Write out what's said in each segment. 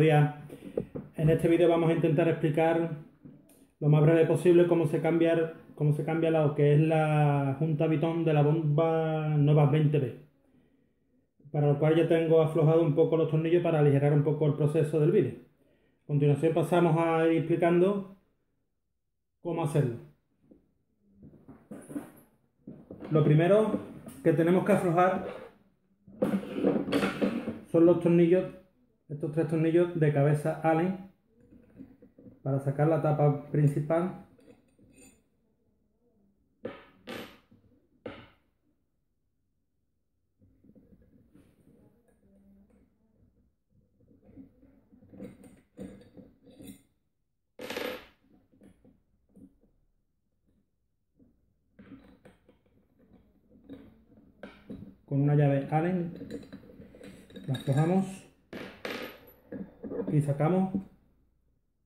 días. En este vídeo vamos a intentar explicar lo más breve posible cómo se cambia, cómo se cambia lo que es la junta bitón de la bomba Nova 20B. Para lo cual ya tengo aflojado un poco los tornillos para aligerar un poco el proceso del vídeo. A continuación pasamos a ir explicando cómo hacerlo. Lo primero que tenemos que aflojar son los tornillos, estos tres tornillos de cabeza Allen para sacar la tapa principal. Con una llave Allen la aflojamos y sacamos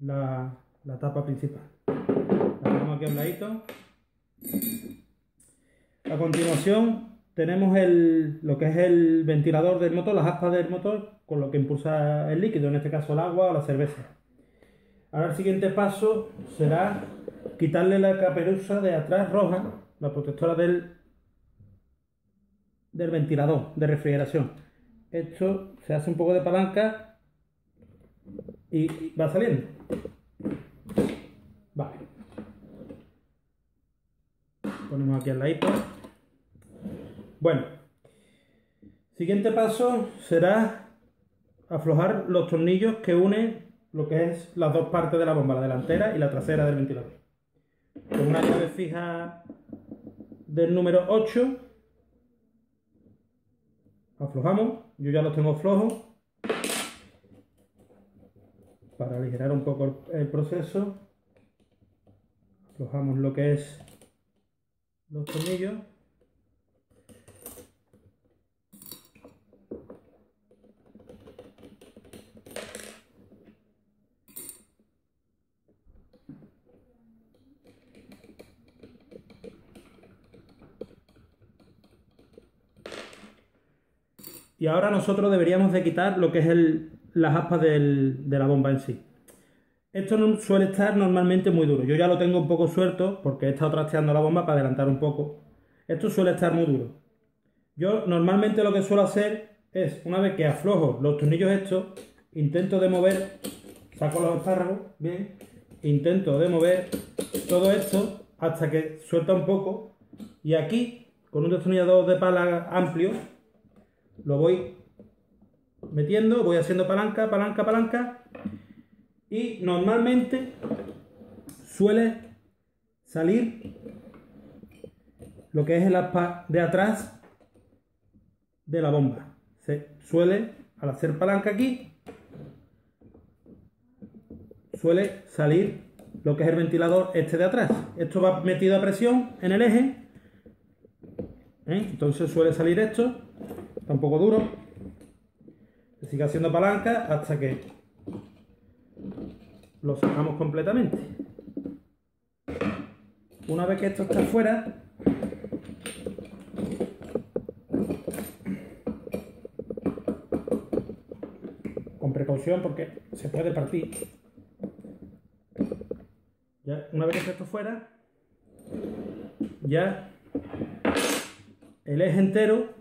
la, tapa principal. La ponemos aquí a un ladito. A continuación tenemos el, lo que es el ventilador del motor, las aspas del motor, con lo que impulsa el líquido, en este caso el agua o la cerveza. Ahora el siguiente paso será quitarle la caperuza de atrás roja, la protectora del, del ventilador de refrigeración. Esto se hace un poco de palanca y va saliendo. Vale. Ponemos aquí al ladito. Bueno, siguiente paso será aflojar los tornillos que unen lo que es las dos partes de la bomba, la delantera y la trasera del ventilador. Con una llave fija del número 8, aflojamos, yo ya los tengo flojos, para aligerar un poco el proceso. Aflojamos lo que es los tornillos. Y ahora nosotros deberíamos de quitar lo que es el, las aspas de la bomba en sí. Esto no suele estar normalmente muy duro. Yo ya lo tengo un poco suelto porque he estado trasteando la bomba para adelantar un poco. Esto suele estar muy duro. Yo normalmente lo que suelo hacer es, una vez que aflojo los tornillos estos, intento de mover, saco los espárragos, bien, intento de mover todo esto hasta que suelta un poco y aquí, con un destornillador de pala amplio, lo voy metiendo, voy haciendo palanca, palanca, palanca y normalmente suele salir lo que es el aspa de atrás de la bomba. Se suele, al hacer palanca aquí, suele salir lo que es el ventilador este de atrás. Esto va metido a presión en el eje. ¿eh? Entonces suele salir esto. Está un poco duro sigue haciendo palanca hasta que lo sacamos completamente. Una vez que esto está fuera, con precaución porque se puede partir. Ya, una vez que esto fuera, ya el eje entero,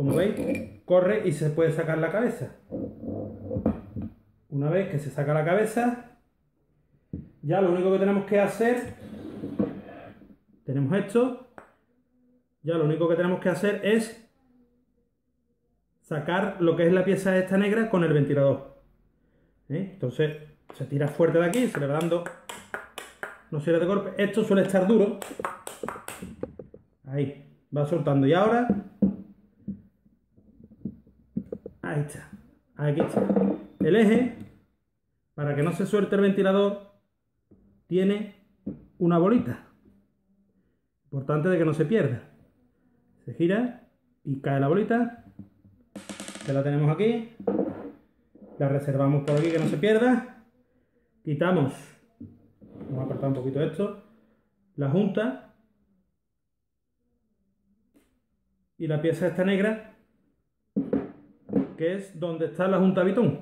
como veis, corre y se puede sacar la cabeza. Una vez que se saca la cabeza, ya lo único que tenemos que hacer, tenemos esto, ya lo único que tenemos que hacer es sacar lo que es la pieza esta negra con el ventilador. ¿Eh? Entonces se tira fuerte de aquí, se le va dando no serie de golpes. Esto suele estar duro. Ahí, va soltando. Y ahora Aquí está. El eje, para que no se suelte el ventilador, tiene una bolita. Importante de que no se pierda. Se gira y cae la bolita. Ya la tenemos aquí. La reservamos por aquí que no se pierda. Quitamos. Vamos a apartar un poquito esto. La junta. Y la pieza esta negra que es donde está la junta bitón.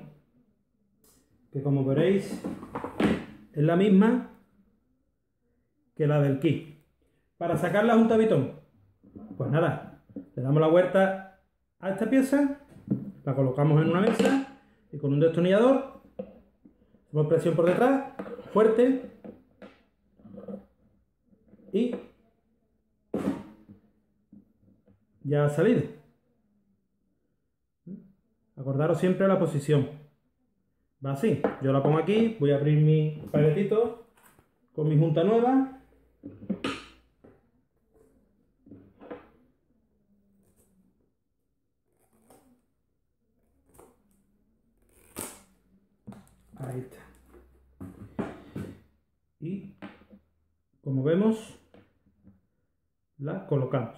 que como veréis es la misma que la del kit. Para sacar la junta bitón, pues nada, le damos la vuelta a esta pieza, la colocamos en una mesa y con un destornillador hacemos presión por detrás, fuerte y ya ha salido. Acordaros siempre la posición. Va así. Yo la pongo aquí, voy a abrir mi paletito con mi junta nueva. Ahí está. Y como vemos, la colocamos.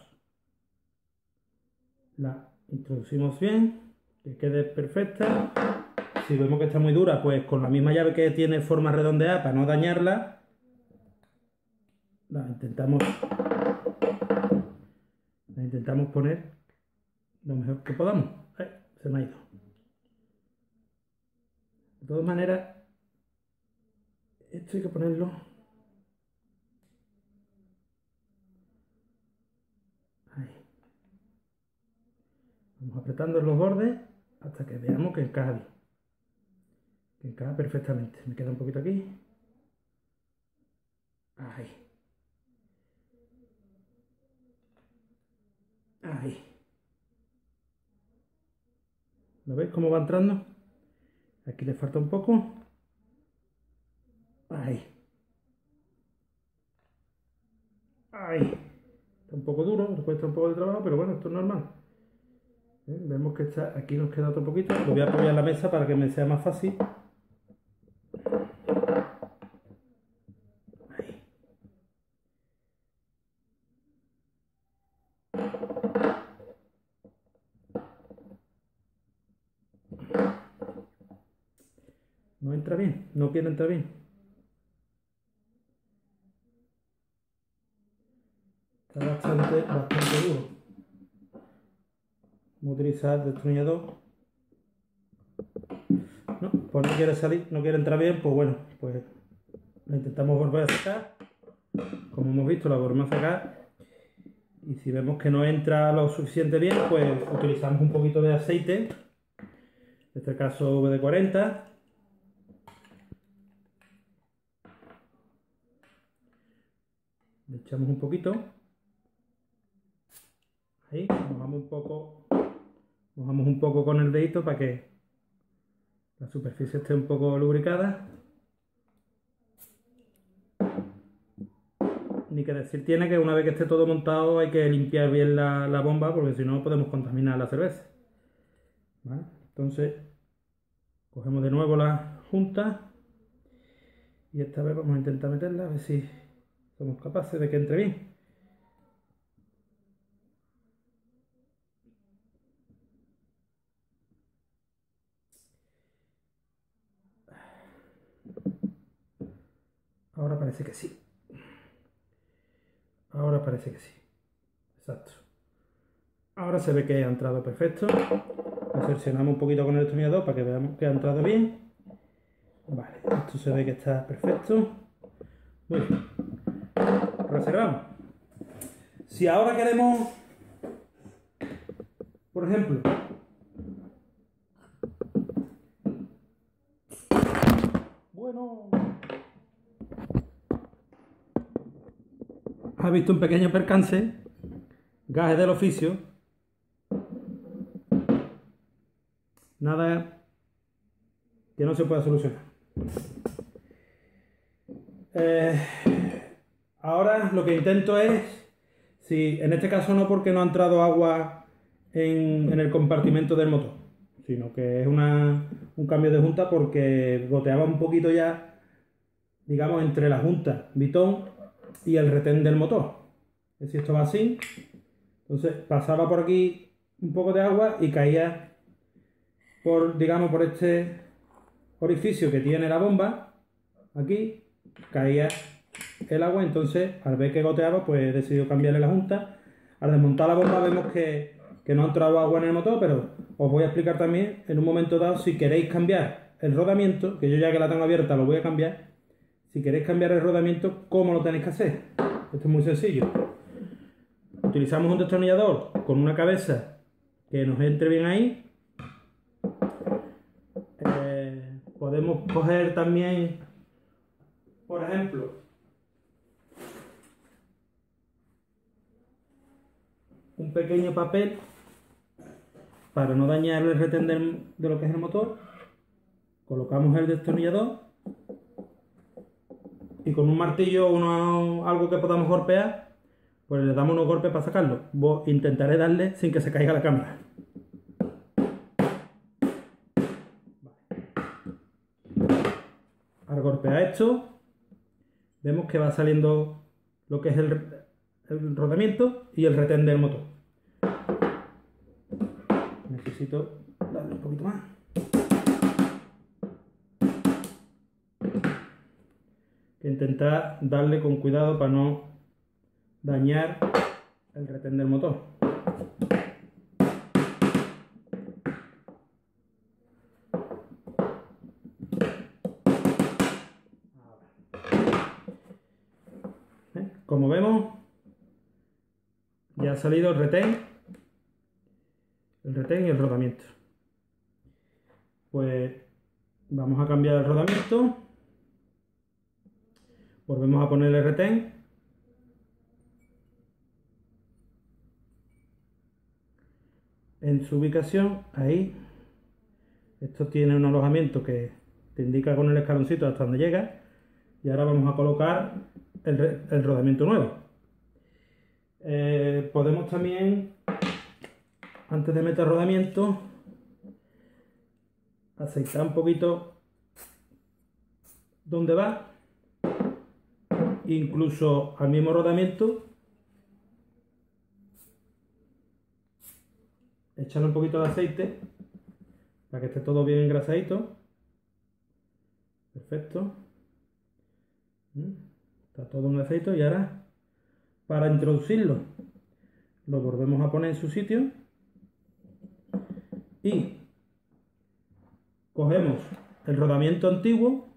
La introducimos bien, que quede perfecta. Si vemos que está muy dura, pues con la misma llave que tiene forma redondeada para no dañarla, la intentamos, la intentamos poner lo mejor que podamos. se me ha ido. De todas maneras, esto hay que ponerlo. Vamos apretando los bordes hasta que veamos que encaja bien. Que encaja perfectamente. Me queda un poquito aquí. Ahí. Ahí. ¿Lo veis cómo va entrando? Aquí le falta un poco. Ahí. Ahí. Está un poco duro, le cuesta un poco de trabajo, pero bueno, esto es normal. ¿Eh? Vemos que está, aquí nos queda otro poquito. Lo voy a apoyar la mesa para que me sea más fácil. No entra bien, no quiere entrar bien. Está bastante, bastante duro. Vamos a utilizar el destornillador. No, pues no quiere salir, no quiere entrar bien, pues bueno, pues la intentamos volver a sacar. Como hemos visto, la volvemos a sacar. Y si vemos que no entra lo suficiente bien, pues utilizamos un poquito de aceite. En este caso VD40 le echamos un poquito ahí mojamos un poco mojamos un poco con el dedito para que la superficie esté un poco lubricada. Ni que decir tiene que una vez que esté todo montado hay que limpiar bien la, bomba porque si no podemos contaminar la cerveza. Entonces cogemos de nuevo la junta y esta vez vamos a intentar meterla a ver si somos capaces de que entre bien. Ahora parece que sí. Ahora parece que sí. Exacto. Ahora se ve que ha entrado perfecto. Lo seleccionamos un poquito con el destornillador para que veamos que ha entrado bien. Vale, esto se ve que está perfecto. Muy bien reservamos. Si ahora queremos, por ejemplo, bueno, visto un pequeño percance, gajes del oficio, nada que no se pueda solucionar. Eh, Ahora lo que intento es, si en este caso no porque no ha entrado agua en, el compartimento del motor, sino que es un cambio de junta porque goteaba un poquito ya, digamos, entre la junta bitón y el retén del motor. Decir, esto va así, entonces pasaba por aquí un poco de agua y caía por, digamos, por este orificio que tiene la bomba, aquí, caía el agua, entonces al ver que goteaba, pues he decidido cambiarle la junta. Al desmontar la bomba vemos que, no ha entrado agua en el motor, pero os voy a explicar también en un momento dado si queréis cambiar el rodamiento, que yo ya que la tengo abierta lo voy a cambiar. Si queréis cambiar el rodamiento, ¿cómo lo tenéis que hacer? Esto es muy sencillo. Utilizamos un destornillador con una cabeza que nos entre bien ahí. Eh, podemos coger también, por ejemplo, un pequeño papel para no dañar el retender de lo que es el motor. Colocamos el destornillador y con un martillo o algo que podamos golpear, pues le damos unos golpes para sacarlo. intentaré darle sin que se caiga la cámara. Al golpear esto, vemos que va saliendo lo que es el, el rodamiento y el retén del motor. Necesito darle un poquito más. Intentar darle con cuidado para no dañar el retén del motor. Como vemos, ya ha salido el retén, el retén y el rodamiento. Pues vamos a cambiar el rodamiento. Volvemos a poner el retén. En su ubicación, ahí. Esto tiene un alojamiento que te indica con el escaloncito hasta donde llega. Y ahora vamos a colocar el, rodamiento nuevo. Eh, podemos también, antes de meter rodamiento, aceitar un poquito donde va incluso al mismo rodamiento, echarle un poquito de aceite para que esté todo bien engrasadito. Perfecto. Mm, está todo en aceite y ahora para introducirlo lo volvemos a poner en su sitio y cogemos el rodamiento antiguo,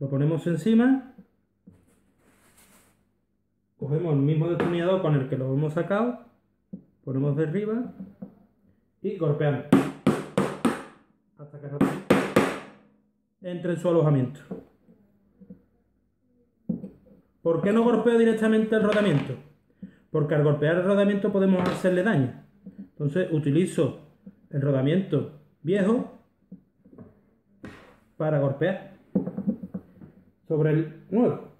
lo ponemos encima cogemos el mismo destornillador con el que lo hemos sacado, ponemos de arriba y golpeamos hasta que entre en su alojamiento. ¿Por qué no golpeo directamente el rodamiento? Porque al golpear el rodamiento podemos hacerle daño. Entonces utilizo el rodamiento viejo para golpear sobre el nuevo.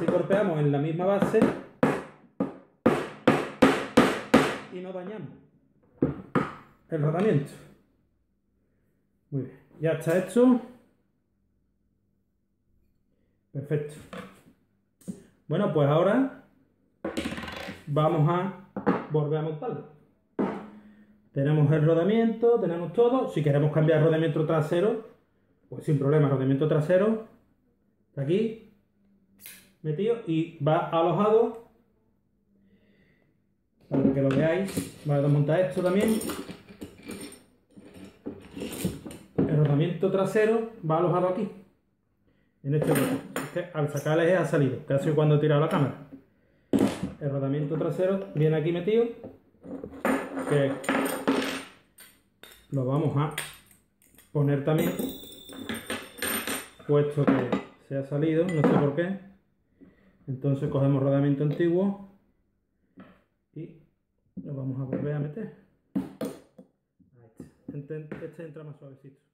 Así golpeamos en la misma base y no dañamos el rodamiento. Muy bien, ya está hecho. Perfecto. Bueno, pues ahora vamos a volver a montarlo. Tenemos el rodamiento, tenemos todo. Si queremos cambiar rodamiento trasero, pues sin problema, rodamiento trasero, aquí, metido y va alojado. Para que lo veáis. A desmontar esto también. El rodamiento trasero va alojado aquí. En este bloque. Al sacar el eje ha salido. Casi cuando he tirado la cámara. El rodamiento trasero viene aquí metido. Que lo vamos a poner también. Puesto que se ha salido no sé por qué entonces cogemos rodamiento antiguo y lo vamos a volver a meter. Este, este entra más suavecito.